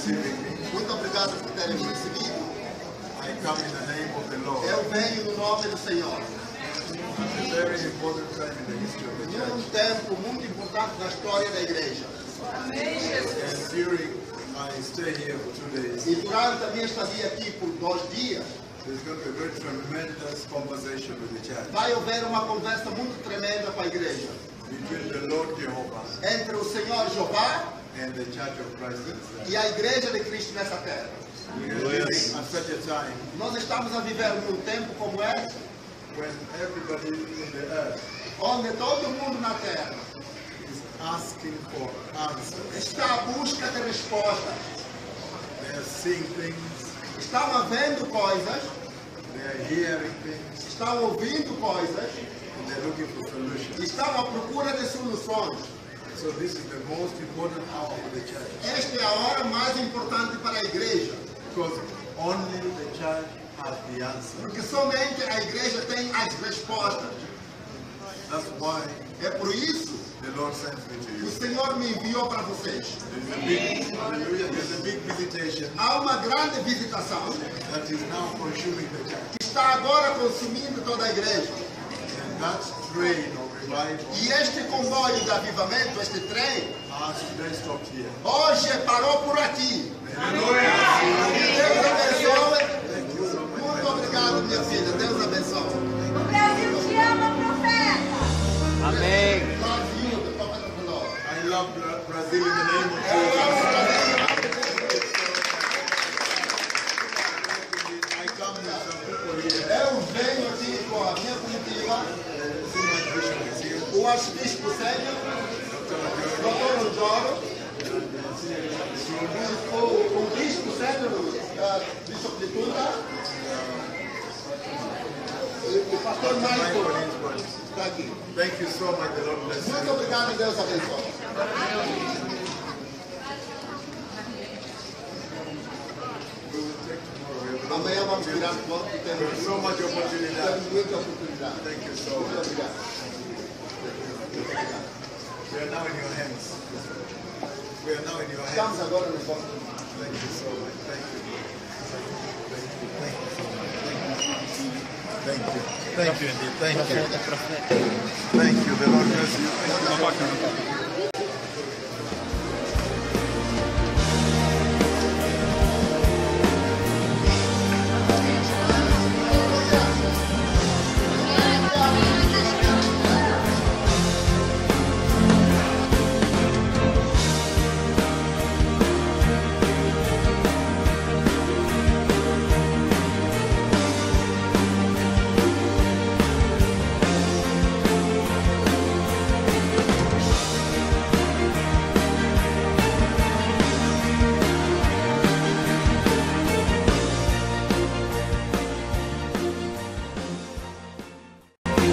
Muito obrigado por terem me recebido. I come in the name of the Lord. Eu venho no nome do Senhor. Num church. tempo muito importante na história da igreja. E durante a minha estadia aqui por dois dias, vai haver uma conversa muito tremenda com a igreja. Entre o Senhor Jeová and the Church of Christ. e a igreja de Cristo nessa terra. Nós estamos a viver num tempo como este, when everybody in the earth onde todo mundo na terra is asking for answers. está à busca de respostas. They are seeing things, Estão vendo coisas, they are hearing things, estão ouvindo coisas, and they're looking for solutions. estão à procura de soluções. So this is the most important hour for the church Esta é a hora mais importante para a igreja, because only the church has the answer. porque somente a igreja tem as respostas. That's why É por isso the Lord sent me to que o you. Senhor me enviou para vocês. There's a big, there's a big visitation Há uma grande visitação that is now consuming the church. que está agora consumindo toda a igreja. And that train of revival E este comboio de avivamento, este trem, has today stopped here. hoje parou por aqui. Que Deus abençoe. Muito obrigado, minha filha. Deus abençoe. O Brasil te ama, profeta. Amém. I love Bra- Brazil in the name of Jesus. Eu venho aqui com a minha comitiva, is here. o arcebispo Sênior, doutor Joro, o, o bispo Sênior, uh, Bishop de Tunda, o pastor Michael está aqui. Thank you so much. The Lord bless Muito you. obrigado e Deus abençoe. Amanhã vamos virar foto e temos, temos muita oportunidade. Thank you so Muito much. obrigado. We are now in your hands. We are now in your hands. Estamos agora no vosso Thank you so much. Thank you. Thank you. Thank you so much. Thank you. Thank you. Thank you. Thank you. The Lord bless you.